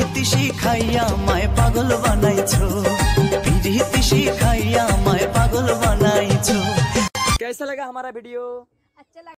শিখাইয়া মায় পাগল বানাইছো পিরিতি শিখাইয়া মায় পাগল বানাইছো कैसा लगा हमारा वीडियो अच्छा लगा